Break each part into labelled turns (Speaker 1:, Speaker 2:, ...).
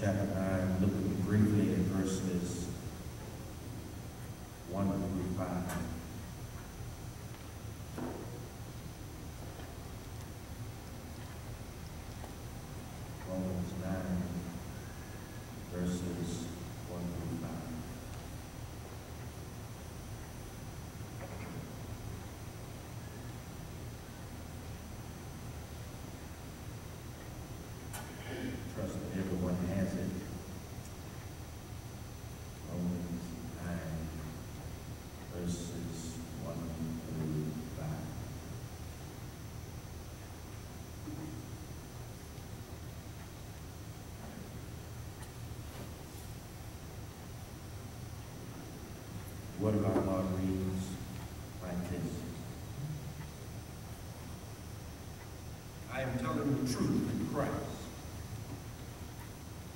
Speaker 1: chapter nine, looking briefly at verses one through five. Romans nine, verses one through five. Trust that everyone has it. Romans nine, verses one through five. What about God reads like this? I am telling the truth in Christ.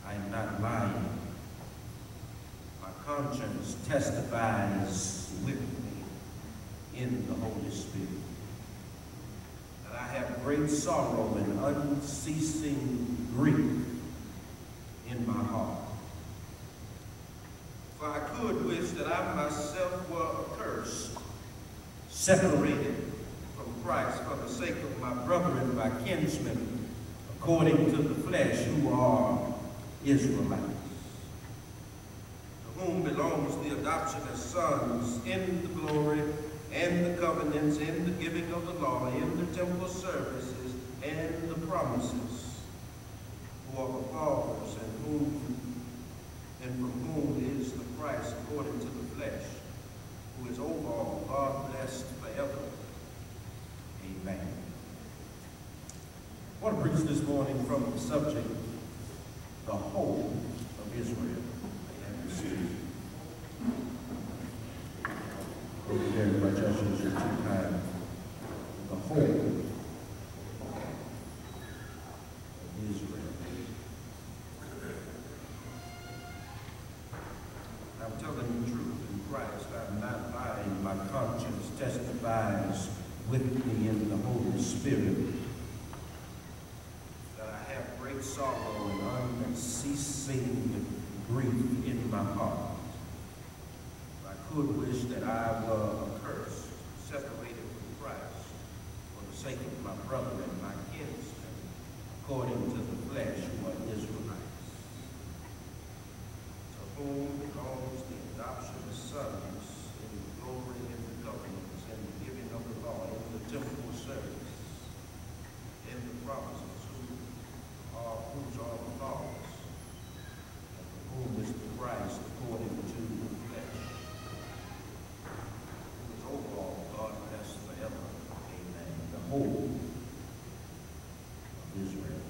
Speaker 1: I am not lying. My conscience testifies with me in the Holy Spirit that I have great sorrow and unceasing grief in my heart. For I could wish that I myself were accursed, separated from Christ for the sake of my brethren, my kinsmen, according to the flesh, who are Israelites, to whom belongs the adoption as sons in the glory and the covenants, in the giving of the law, in the temple services, and the promises, who are the fathers, and whom and from whom is the Christ according to the flesh, who is over all, God blessed forever. Amen. I want to preach this morning from the subject, the hope of Israel. May I receive? Thank you very much, ushers, you're too kind. The hope of Israel. I'm telling the truth in Christ. I'm not lying. My conscience testifies with me in the Holy Spirit that I have great sorrow and unceasing grief in my heart. I could wish that I were accursed, separated from Christ, for the sake of my brother and my kinsmen, according to the flesh, who are Israelites to whom belongs the adoption of sons in the glory and the covenants and the giving of the law in the temple service in the promises who are whose are the fathers and for whom is the Christ according to the flesh who is over all God bless forever amen the hope of Israel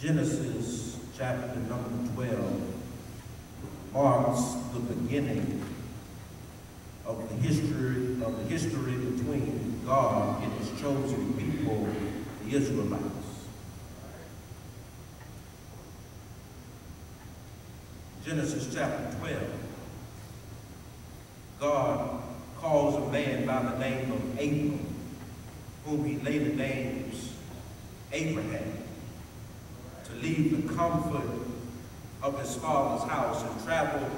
Speaker 1: Genesis chapter number 12 marks the beginning of the history of the history between God and his chosen people, the Israelites. Genesis chapter 12. God calls a man by the name of Abram, whom he later names Abraham leave the comfort of his father's house and travel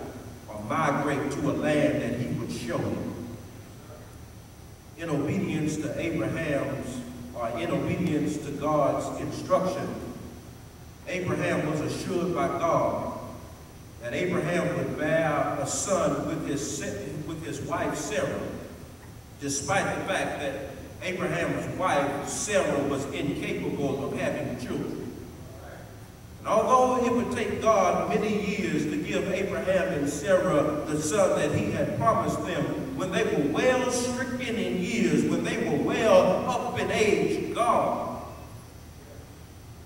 Speaker 1: or migrate to a land that he would show him. In obedience to Abraham's, or in obedience to God's instruction, Abraham was assured by God that Abraham would bear a son with his, with his wife Sarah, despite the fact that Abraham's wife Sarah was incapable of having children. And although it would take God many years to give Abraham and Sarah the son that he had promised them when they were well stricken in years, when they were well up in age, God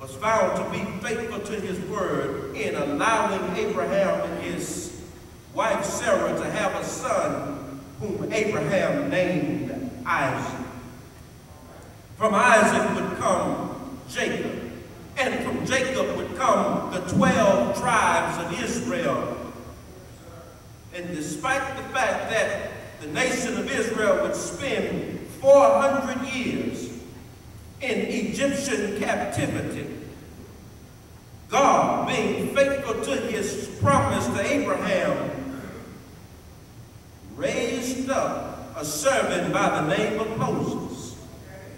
Speaker 1: was found to be faithful to his word in allowing Abraham and his wife Sarah to have a son whom Abraham named Isaac. From Isaac would come Jacob. And from Jacob would come the 12 tribes of Israel. And despite the fact that the nation of Israel would spend 400 years in Egyptian captivity, God, being faithful to his promise to Abraham, raised up a servant by the name of Moses,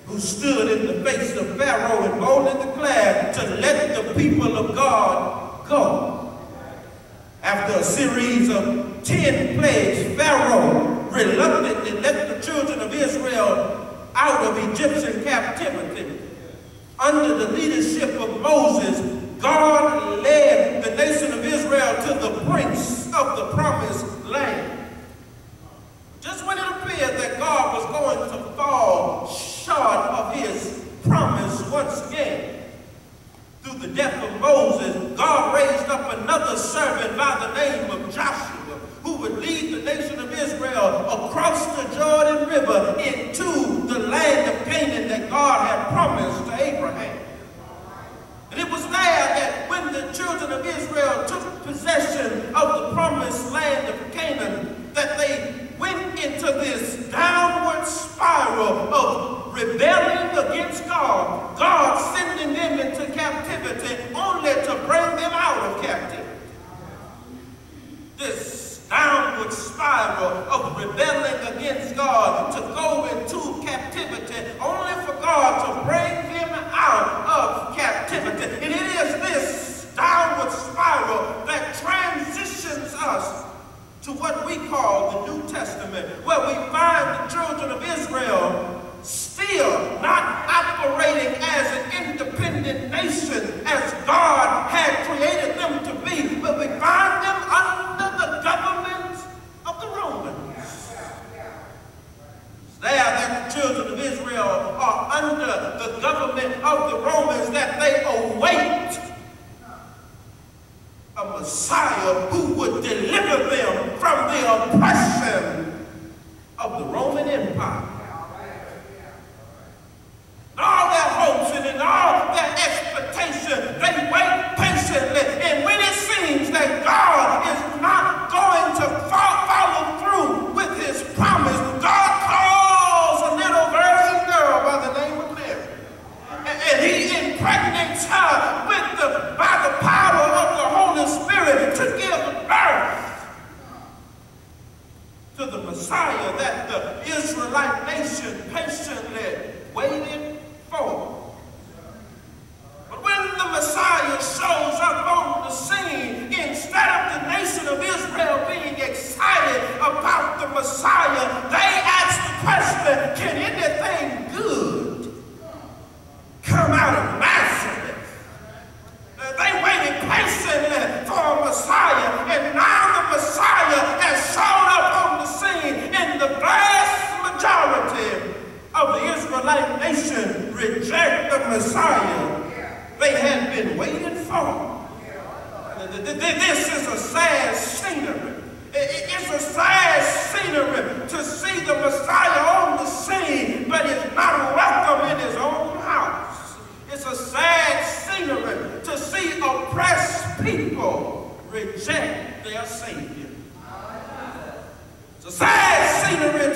Speaker 1: who stood in the face of Pharaoh and boldly declared to let the people of God go. After a series of ten plagues, Pharaoh reluctantly let the children of Israel out of Egyptian captivity. Under the leadership of Moses, God led the nation of Israel to the brinks of the promised land. Just when it appeared that God was going to fall short of his promise once again, through the death of Moses, God raised up another servant by the name of Joshua, who would lead the nation of Israel across the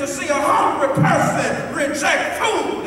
Speaker 1: to see a hungry person reject food.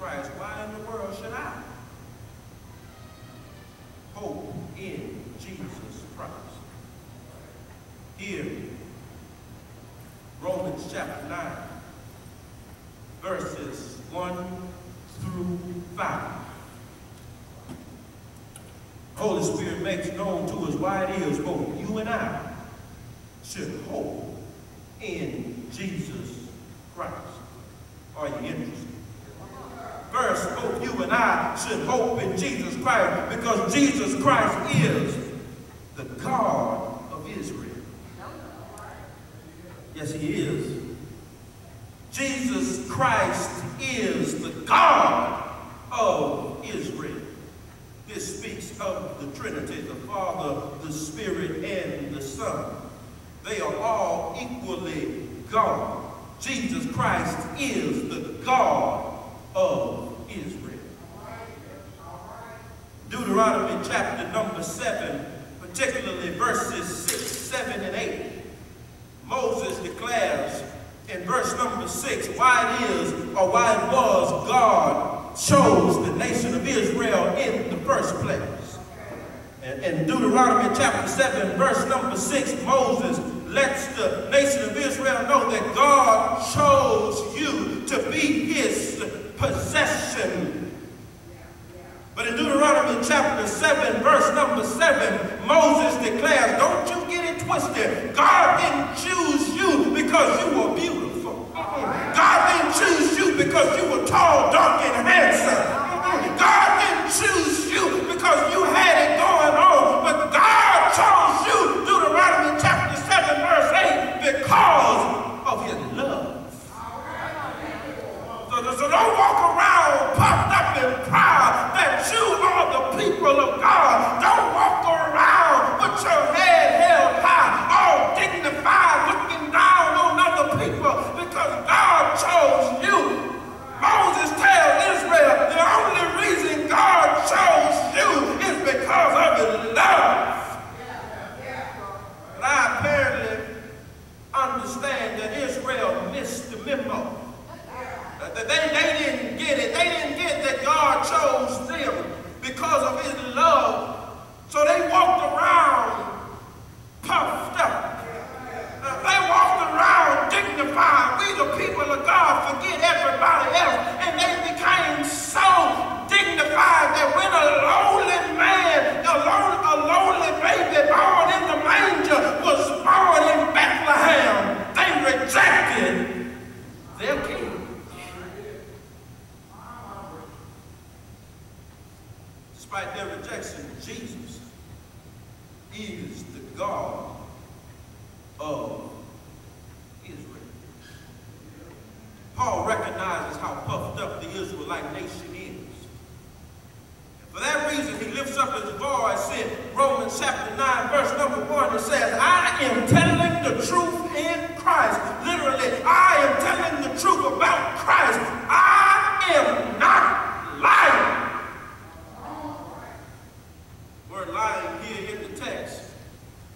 Speaker 1: Christ. Why in the world should I hope in Jesus Christ? Here, Romans chapter 9, verses 1 through 5. Holy Spirit makes known to us why it is both you and I should hope in Jesus Christ. Are you interested? First, both you and I should hope in Jesus Christ because Jesus Christ is the God of Israel. Yes, he is. Jesus Christ is the God of Israel. This speaks of the Trinity, the Father, the Spirit, and the Son. They are all equally God. Jesus Christ is the God of Israel. Deuteronomy chapter number 7, particularly verses 6, 7, and 8. Moses declares in verse number 6 why it is or why it was God chose the nation of Israel in the first place. And in Deuteronomy chapter 7, verse number 6, Moses lets the nation of Israel know that God chose you to be his possession. But in Deuteronomy chapter 7, verse number 7, Moses declares, don't you get it twisted. God didn't choose you because you were beautiful. God didn't choose you because you were tall, dark, and handsome. God didn't choose you because you had it going on, but God chose you, Deuteronomy chapter 7, verse 8, because of his love. So, don't walk around puffed up and proud that you are the people of God. Don't walk around with your head held high, all dignified, looking down on other people because God chose you. Moses tells Israel the only reason God chose you is because of his love. But I apparently understand that Israel missed the memo. That they, they didn't get it. They didn't get that God chose them because of his love. So they walked around puffed up. Uh, they walked around dignified. We the people of God forget everybody else. And they became so dignified that when a lonely man, a, lone, a lonely baby born in the manger was born in Bethlehem, they rejected their king. Despite their rejection, Jesus is the God of Israel. Paul recognizes how puffed up the Israelite nation is. For that reason, he lifts up his voice in Romans chapter 9, verse number 1. It says, I am telling the truth in Christ. Literally, I am telling the truth about Christ. I am not lying. Word lying here in the text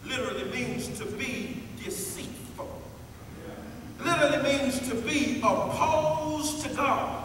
Speaker 1: literally means to be deceitful. Literally means to be opposed to God.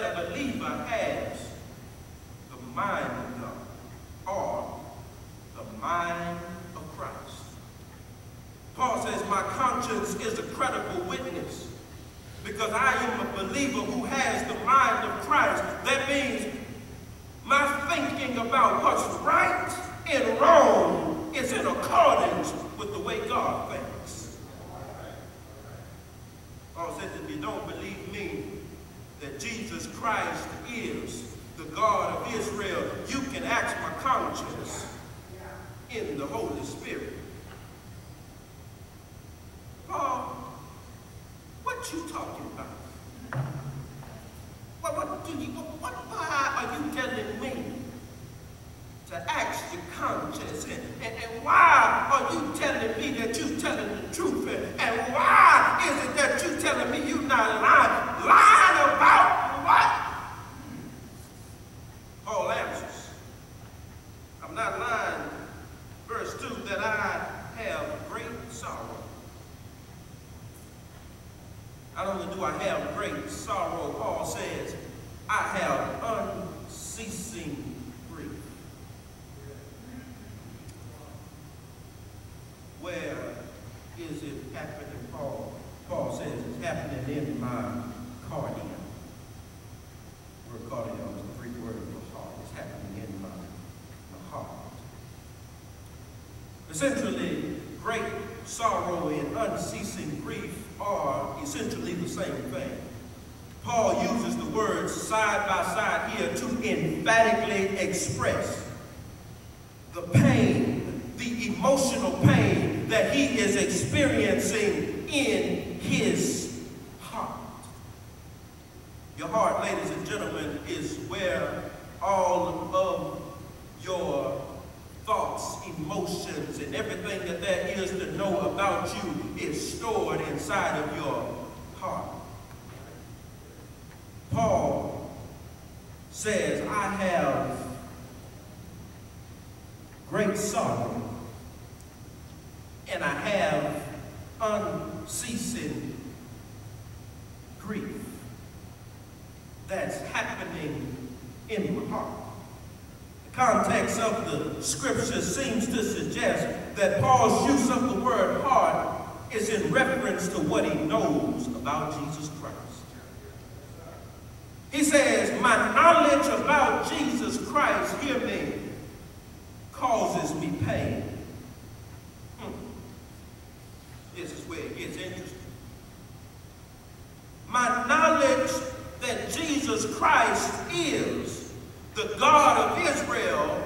Speaker 1: that a believer has happening, Paul, Paul says it's happening in my cardia. Word cardia is the Greek word for heart. It's happening in my, my heart. Essentially, great sorrow and unceasing grief are essentially the same thing. Paul uses the words side by side here to emphatically express the pain, the emotional pain that he is experiencing in his heart. Your heart, ladies and gentlemen, is where all of your thoughts, emotions, and everything that there is to know about you is stored inside of your heart. Paul says, I have great sorrow context of the scripture seems to suggest that Paul's use of the word heart is in reference to what he knows about Jesus Christ. He says, my knowledge about Jesus Christ, hear me, causes me pain. Hmm. This is where it gets interesting. My knowledge that Jesus Christ is the God of 거예요.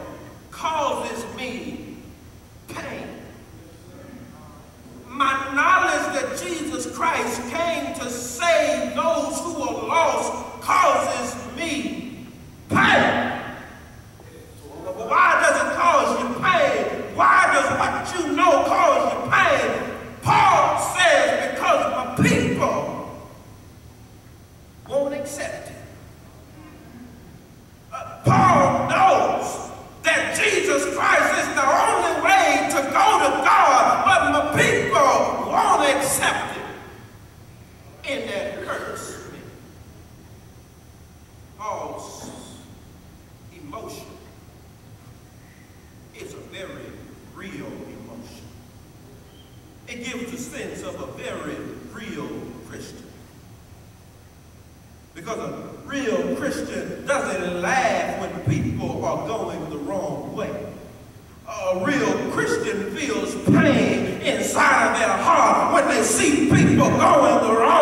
Speaker 1: their heart when they see people going the wrong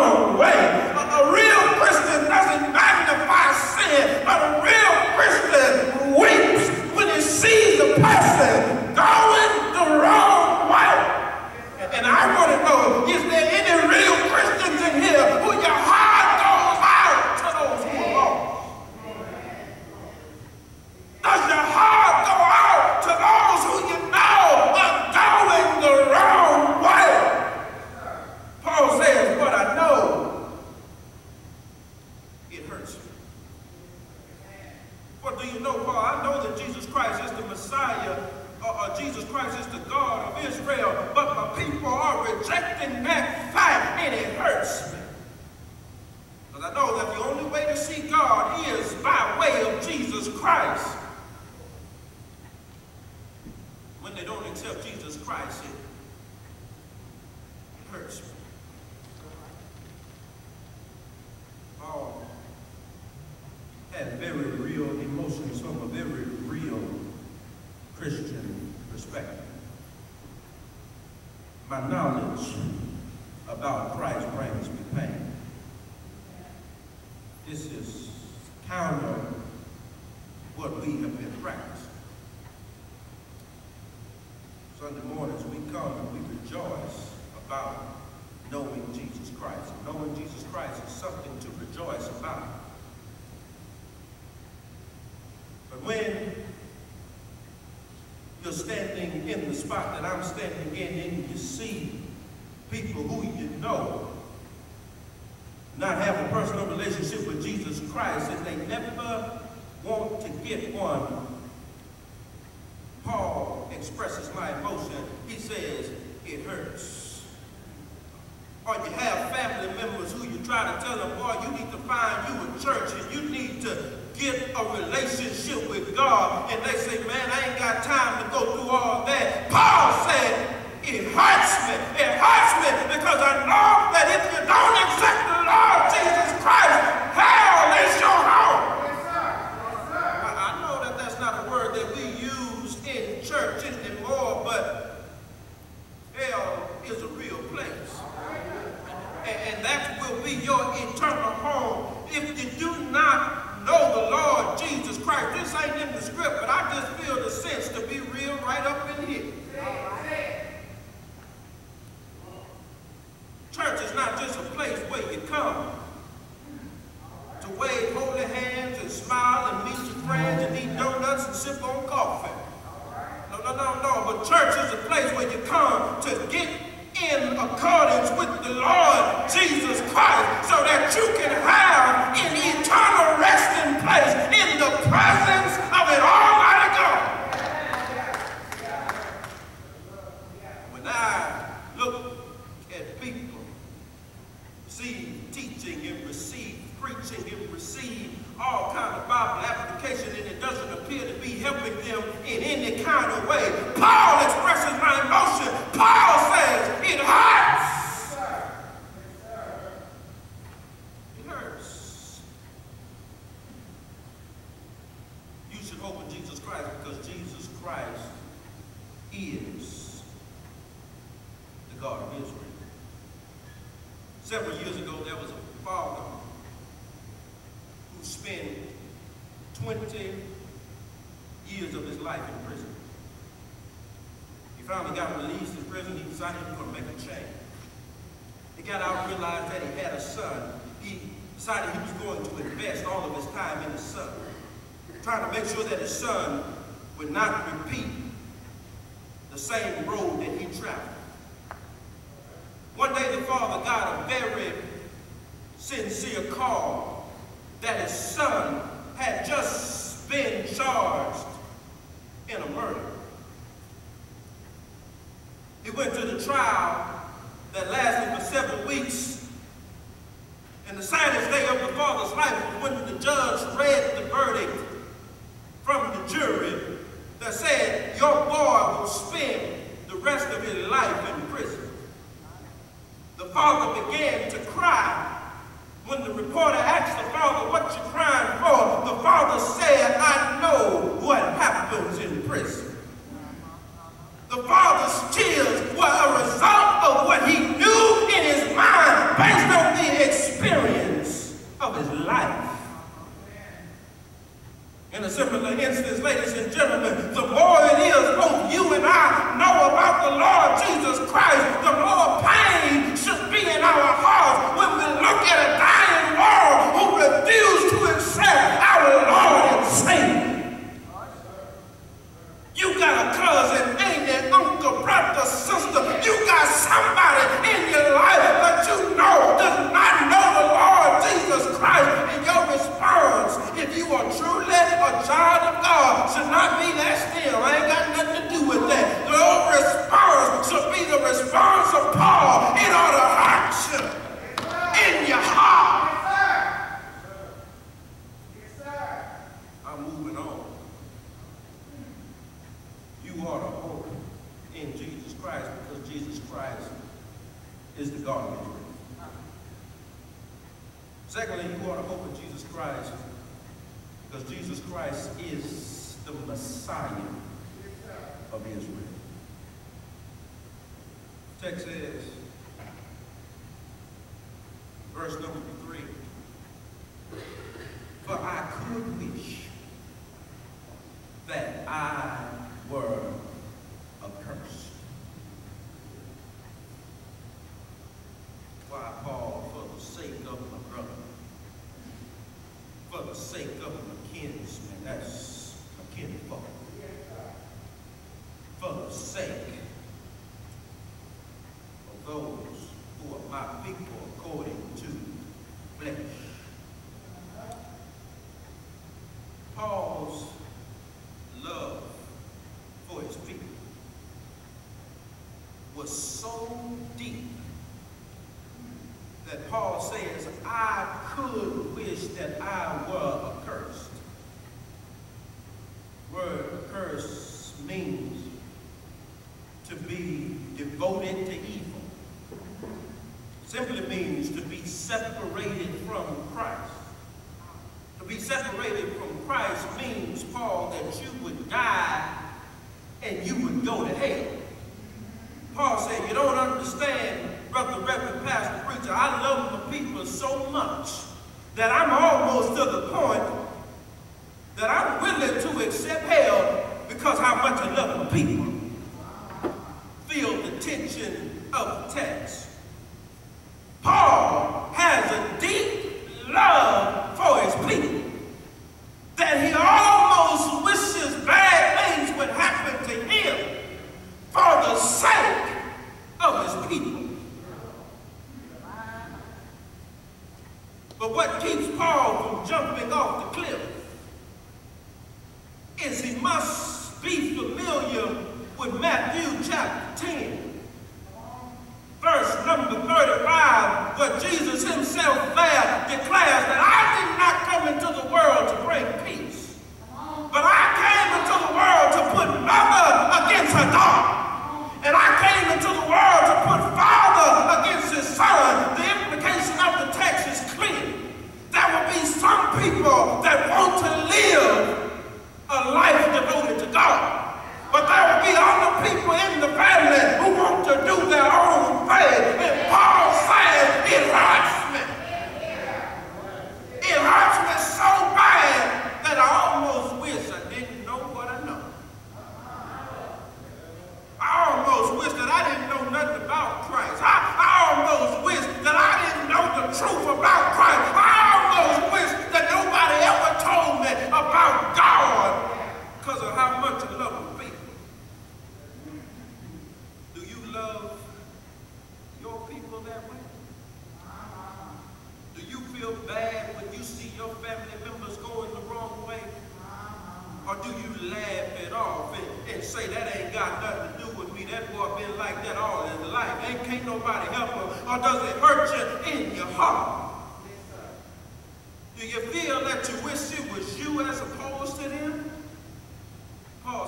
Speaker 1: about Christ brings me pain. This is counter what we have been practicing. Sunday mornings we come and we rejoice about knowing Jesus Christ. Knowing Jesus Christ is something to rejoice about. But when you're standing in the spot that I'm standing in and you see people who you know not have a personal relationship with Jesus Christ and they never want to get one, Paul expresses my emotion. He says, it hurts. Or you have family members who you try to tell them, boy, you need to find you a church and you need to get a relationship with God. And they say, man, I ain't got time to go through all that. Paul said, it hurts me. It hurts me because I know that if you don't accept the Lord Jesus Christ, hell is your home. I, I know that that's not a word that we use in church anymore, but hell is a real place. And, and that will be your eternal home if you do not know the Lord Jesus Christ. This ain't in the script, but I just feel the sense to be real right up in here. Church is not just a place where you come to wave holy hands and smile and meet your friends and eat donuts and sip on coffee. No, no, no, no. But church is a place where you come to get in accordance with the Lord Jesus Christ so that you can have an eternal resting place in the presence of an Almighty God. When I look at people, see teaching and receive preaching and receive all kind of Bible application and it doesn't appear to be helping them in any kind of way. Paul expresses my emotion. Paul says it hurts. It hurts. You should hope in Jesus Christ because Jesus Christ is the God of Israel. Several years ago, there was a father who spent 20 years of his life in prison. He finally got released from prison. He a change. He got out and realized that he had a son. He decided he was going to invest all of his time in his son, trying to make sure that his son would not repeat the same road that he traveled. One day the father got a very sincere call that his son had just been charged in a murder. He went to the trial that lasted for several weeks. And the saddest day of the father's life was when the judge read the verdict from the jury that said, your boy will spend the rest of his life in prison. The father began to cry. When the reporter asked the father, what you crying for? The father said, I know what happens in prison. The father's tears were a result of what he knew in his mind based on the experience of his life. In a similar instance, ladies and gentlemen, the more it is both you and I know about the Lord Jesus Christ, the more pain should be in our hearts when we look at a dying world who refuse to accept our Lord and Savior. You got a cousin, aunt, uncle, brother, sister. You Jesus Christ is the God of Israel. Secondly, you ought to hope in Jesus Christ because Jesus Christ is the Messiah of Israel. Text says, verse number three, For I could wish that I were accursed. Why, Paul, for the sake of my brother, for the sake of my kinsman, that's my kinfolk, for the sake of those who are my people according to flesh. Paul's love for his people was so deep that Paul says, I could wish that I were accursed. Word accursed means to be devoted to evil. Simply means to be separated from Christ. To be separated from Christ means, Paul, that you would die and you would go to hell. Paul said, you don't understand, brother, reverend, pastor, preacher, I love my people so much that I'm almost to the point that I'm willing to accept hell because how much I love my people. Feel the tension of the text. Paul has a deep love for his people that he almost wishes bad things would happen to him for the sake of his people. But what keeps Paul from jumping off cliff is he must be familiar with Matthew chapter 10, verse number 35, where Jesus himself there declares that I did not come into the world to bring peace, but I came into the world to put mother against her daughter. And I came into the world to put father against his son. The implication of the text is clear. There will be some people that want to live a life devoted to God. But there will be other people in the family who want to do their own thing. And Paul says it hurts me. It hurts me so bad that I almost wish I didn't know what I know. I almost wish that I didn't know nothing about Christ. I, I almost wish that I didn't know the truth about Christ. I almost wish that nobody ever told me about God because of how much I love people. Do you love your people that way? Do you feel bad when you see your family members going the wrong way? Or do you laugh it off and, and say that ain't got nothing to do with me? That boy been like that all his life. Ain't can't nobody help him. Or does it hurt you in your heart? Do you feel that you wish it was you as? Paul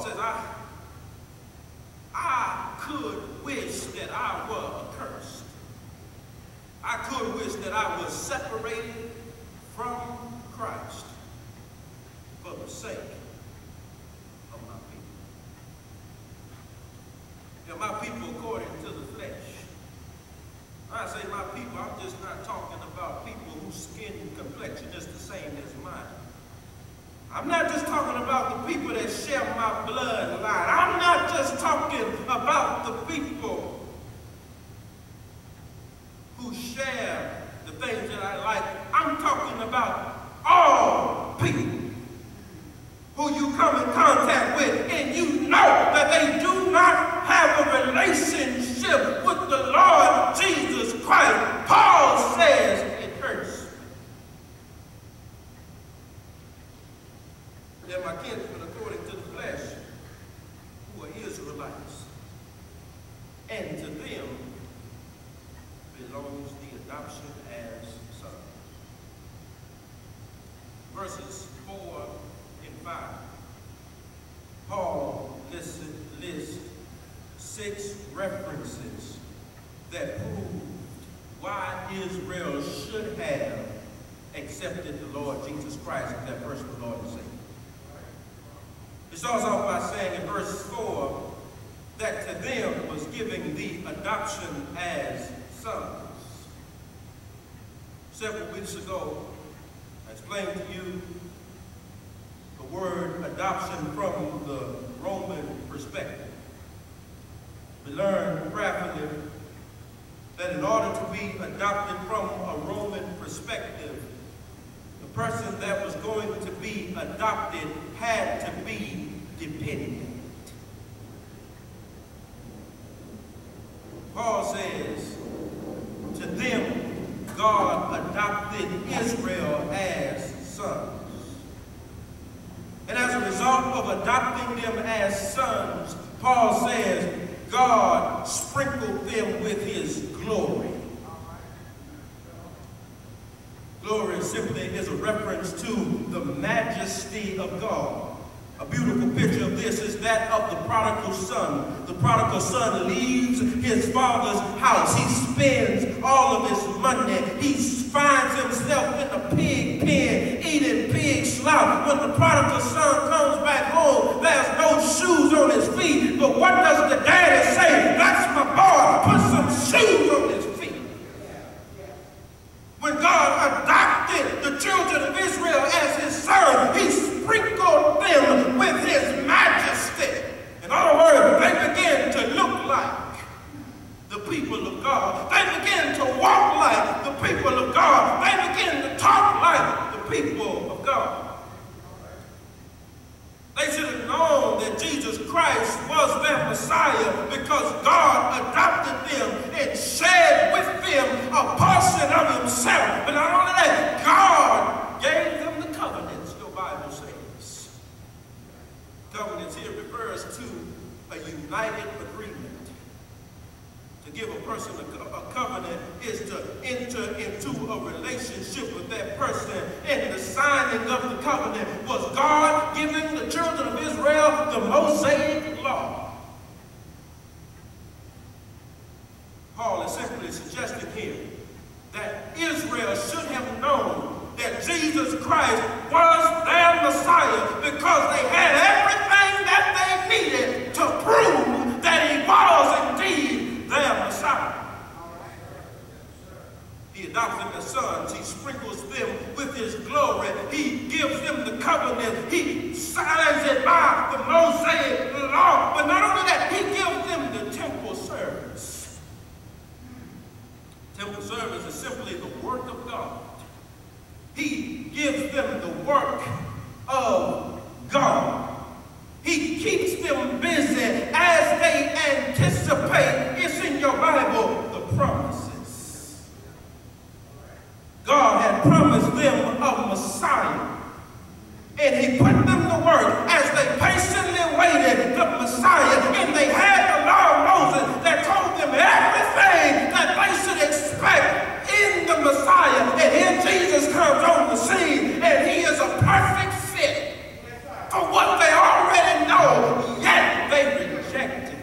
Speaker 1: says, I, I could wish that I were accursed. I could wish that I was separated from Christ for the sake of my people. Now, my people according to the flesh. I say my people, I'm just not talking about people whose skin complexion is the same as mine. I'm not just talking about the people that share my bloodline. I'm not just talking about the people who share the things that I like. I'm talking about all people who you come in contact with and you know that they do not have a relationship with the Lord Jesus Christ. Paul says it hurts. They're my kinsmen according to the flesh, who are Israelites. And to them belongs the adoption as sons. Verses 4 and 5. Paul lists, lists six references that prove why Israel should have accepted the Lord Jesus Christ as their personal Lord and Savior. It starts off by saying in verse 4 that to them was giving the adoption as sons. Several weeks ago, I explained to you the word adoption from the Roman perspective. We learned prayerfully that in order to be adopted from a Roman perspective, the person that was going to be adopted had to be dependent. Paul says, to them God adopted Israel as sons. And as a result of adopting them as sons, Paul says, God sprinkled them with his glory. Glory simply is a reference to the majesty of God. A beautiful picture of this is that of the prodigal son. The prodigal son leaves his father's house. He spends all of his money. He finds himself in a pig pen eating pig slop. When the prodigal son comes back home, there's no shoes on his feet. But what does the daddy say? That's my boy. Put some shoes on his feet. When God adopted the children of Israel as his son, he sprinkled them with his majesty. In other words, they began to look like the people of God. They began to walk like the people of God. They began to talk like the people of God. They should have known that Jesus Christ was their Messiah because God adopted them and shared with them a portion of himself. But not only that, God gave them the covenants, the Bible says. Covenants here refers to a united agreement. To give a person a, a, covenant is to enter into a relationship with that person. And the signing of the covenant was God giving the children of Israel the Mosaic law. Paul is simply suggesting here that Israel should have known that Jesus Christ was their Messiah because they had everything that they needed to prove that he was indeed their Messiah. He adopts them as sons. He sprinkles them with his glory. He gives them the covenant. He signs it by the Mosaic law. But not only that, he gives them the temple service. Temple service is simply the work of God. He gives them the work of God. He keeps them busy as they anticipate, it's in your Bible, the promises. God had promised them a Messiah. And he put them to work as they patiently waited the Messiah. And they had the law of Moses that told them everything that they should expect in the Messiah. And here Jesus comes on the scene and he is a perfect fit for what they already know, yet they reject it.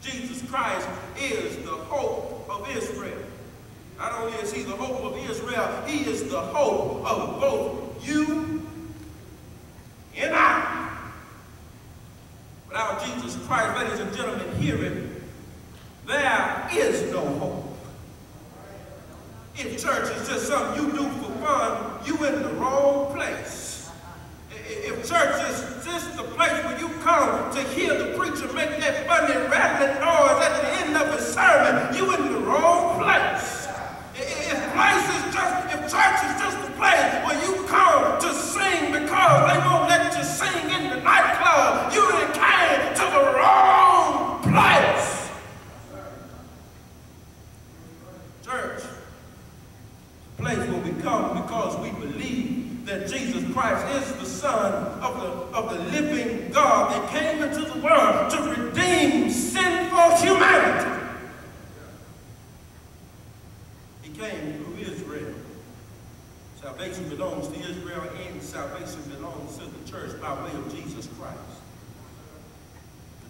Speaker 1: Jesus Christ is the hope of Israel. Not only is he the hope of Israel, he is the hope of both you and I. Without Jesus Christ, ladies and gentlemen, hear it, there is no hope. If church is just something you do for fun, you in the wrong place. If church is just the place where you come to hear the preacher make that funny rattling noise at the end of his sermon, you in the wrong place. If place is just, if church is just a place where you come to sing because they won't let you sing in the nightclub, you done came to the wrong place. Church, a place where we come because we believe that Jesus Christ is the Son of the, of the living God that came into the world to redeem sinful humanity. He came through Israel. Salvation belongs to Israel and salvation belongs to the church by way of Jesus Christ.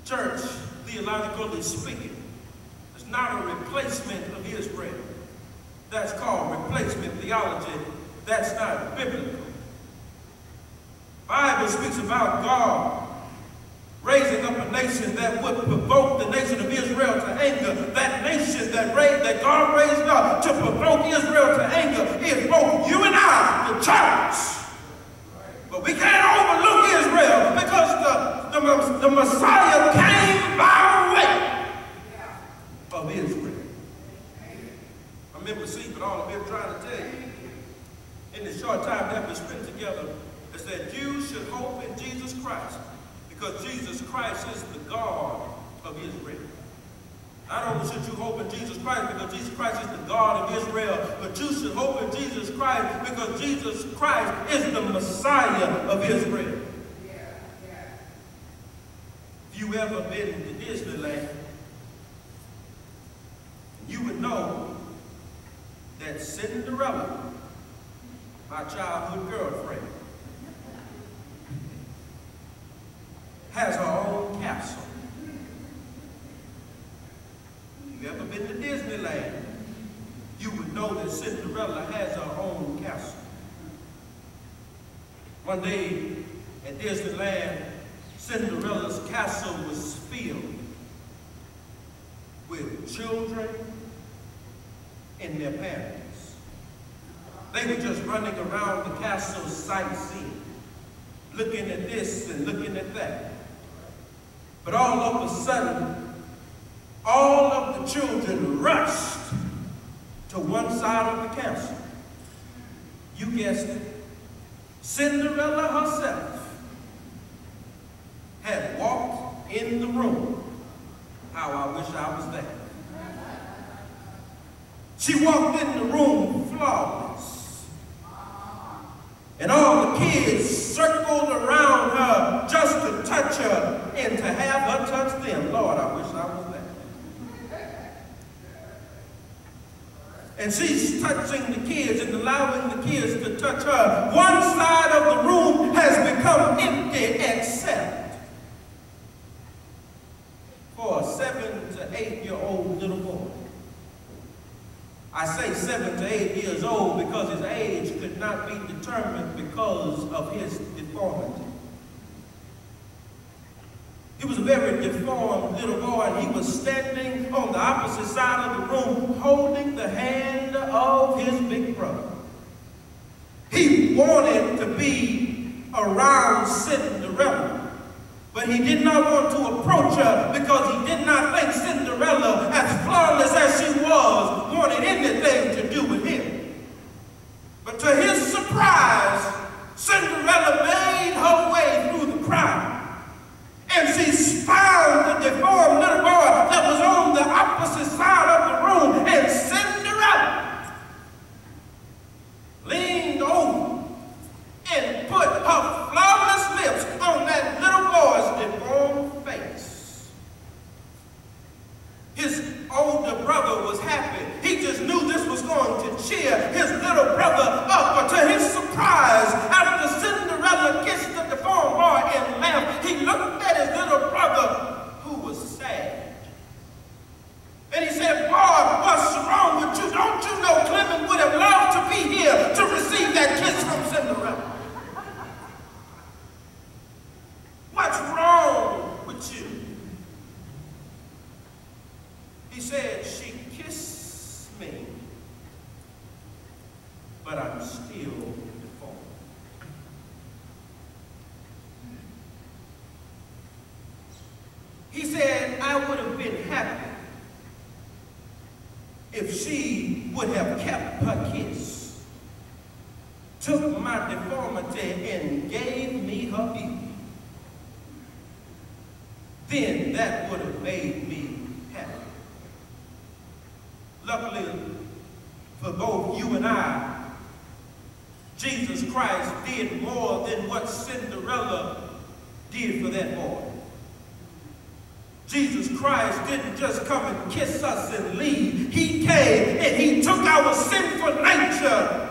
Speaker 1: The church, theologically speaking, is not a replacement of Israel. That's called replacement theology. That's not biblical. Bible speaks about God raising up a nation that would provoke the nation of Israel to anger. That nation that, raised, that God raised up to provoke Israel to anger is both you and I, the church. But we can't overlook Israel because the, the, the Messiah came by way of Israel. I remember seeing all I've been trying to tell you in the short time that we spent together that you should hope in Jesus Christ because Jesus Christ is the God of Israel. Not only should you hope in Jesus Christ because Jesus Christ is the God of Israel, but you should hope in Jesus Christ because Jesus Christ is the Messiah of Israel. If you ever been to Disneyland, you would know that Cinderella, my childhood girlfriend, has her own castle. If you ever been to Disneyland, you would know that Cinderella has her own castle. One day at Disneyland, Cinderella's castle was filled with children and their parents. They were just running around the castle sightseeing, looking at this and looking at that. But all of a sudden, all of the children rushed to one side of the castle. You guessed it. Cinderella herself had walked in the room. How I wish I was there. She walked in the room flawless. And all the kids circled around her just to touch her and to have her touch them. Lord, I wish I was there. And she's touching the kids and allowing the kids to touch her. One side of the room has become empty except for a seven to eight year old little boy. I say seven to eight years old because his age could not be determined because of his deformity. He was a very deformed little boy, and he was standing on the opposite side of the room holding the hand of his big brother. He wanted to be around Cinderella, but he did not want to approach her because he did not think Cinderella, as flawless as she was, wanted anything to do with him. But to his surprise, Cinderella made her way through the crowd and she found the deformed little boy that was on the opposite side of the room and Cinderella leaned over and put her flawless lips on that little boy's deformed face. His older brother was happy. He just knew this was going to cheer his little brother up. But to his surprise, after Cinderella kissed the deformed boy and left, he looked at his little brother who was sad. And he said, Boy, what's wrong with you? Don't you know Climon would have loved to be here to receive that kiss from Cinderella? What's wrong with you? He said, she kissed me, but I'm still deformed. He said, I would have been happy if she would have kept her kiss, took my deformity and gave me her beauty. Then that would have made me happy. Luckily for both you and I, Jesus Christ did more than what Cinderella did for that boy. Jesus Christ didn't just come and kiss us and leave. He came and he took our sinful nature